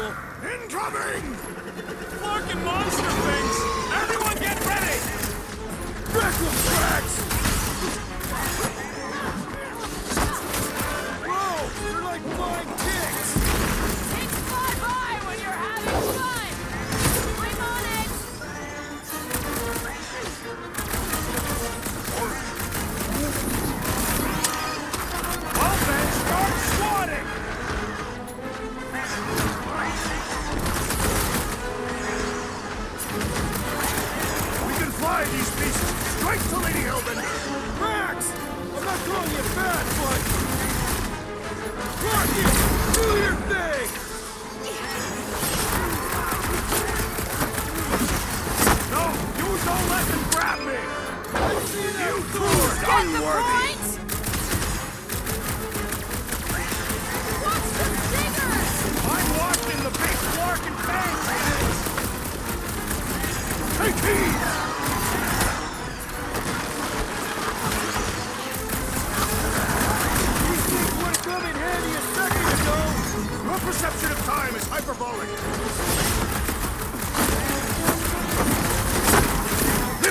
careful. Incoming! Flarkin monster things! Fly these to Lady Hellbender! Max! I'm not calling you bad, but... Rocket! Do your thing! No! You don't let them grab me! I see that! You the unworthy!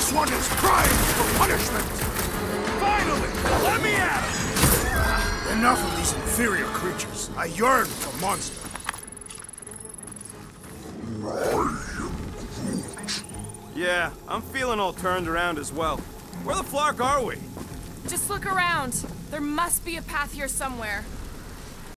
This one is crying for punishment! Finally! Let me at him! Enough of these inferior creatures. I yearn for monster. Yeah, I'm feeling all turned around as well. Where the Flark are we? Just look around. There must be a path here somewhere.